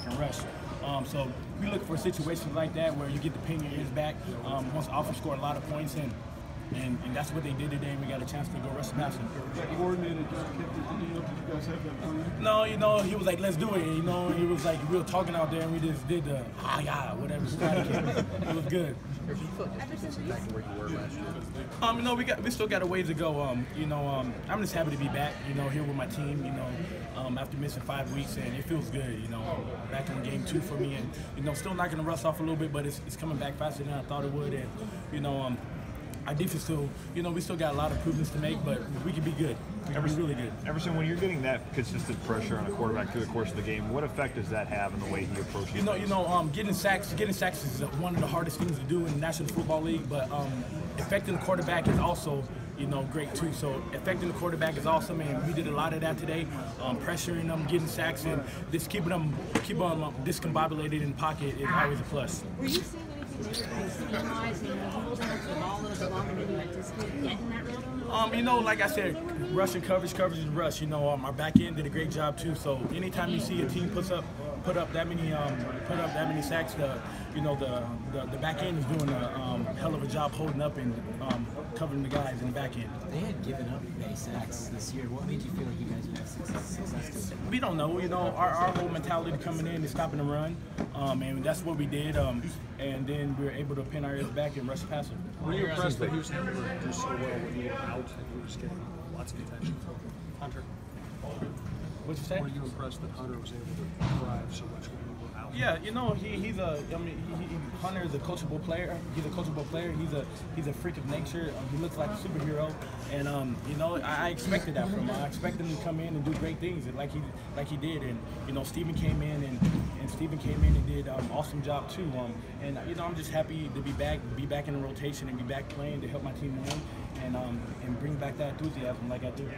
quarterback and rush. Um, so we look for situations like that where you get to pin your ears back. Um, once offense scored a lot of points and and, and that's what they did today, we got a chance to go rush the passer. That coordinator just kept it to the you guys have that plan? No, you know, he was like, let's do it. You know, he was like, we were talking out there, and we just did the ah yeah, whatever. it was good. Do you feel this back to where you were last year? Um, you know, we got we still got a ways to go. Um, you know, um, I'm just happy to be back. You know, here with my team. You know, um, after missing five weeks, and it feels good. You know, back in game two for me, and you know, still knocking the rust off a little bit, but it's, it's coming back faster than I thought it would. And you know, um, our defense still, you know, we still got a lot of improvements to make, but we can be good. We can be really good. Everson, when you're getting that consistent pressure on a quarterback through the course of the game, what effect does that have on the way he approaches? You know, you know, um, getting sacks, getting sacks is one of the hardest things to do in the National Football League. But um, affecting the quarterback is also, you know, great too. So affecting the quarterback is awesome, and we did a lot of that today. Um, pressuring them, getting sacks, and just keeping them, keep them um, discombobulated in the pocket is always a plus. Were you seeing anything scheme-wise and holding on to the ball a little bit longer than you getting that route? Um, you know, like I said, rushing coverage, coverage and rush. You know, um, our back end did a great job too. So anytime you see a team puts up, put up that many, um, put up that many sacks, the, you know, the the, the back end is doing a um, hell of a job holding up and um, covering the guys in the back end. They had given up many sacks this year. What made you feel like you guys would have success, success We don't know. You know, our, our whole mentality coming in is stopping the run, um, and that's what we did. Um, and then we were able to pin our ears back and rush the passer. Were you impressed that he was able do so well when you and he was getting lots of attention from Hunter? What'd you say? Were you impressed that Hunter was able to thrive so much when you were out? Yeah, you know, he, he's a. I mean, he, he, Hunter is a coachable player. He's a coachable player. He's a he's a freak of nature. Um, he looks like a superhero, and um, you know, I, I expected that from him. I expected him to come in and do great things, and like he like he did. And you know, Steven came in and and Steven came in and did um, awesome job too. Um, and you know, I'm just happy to be back, be back in the rotation, and be back playing to help my team win, and um, and bring back that enthusiasm like I do.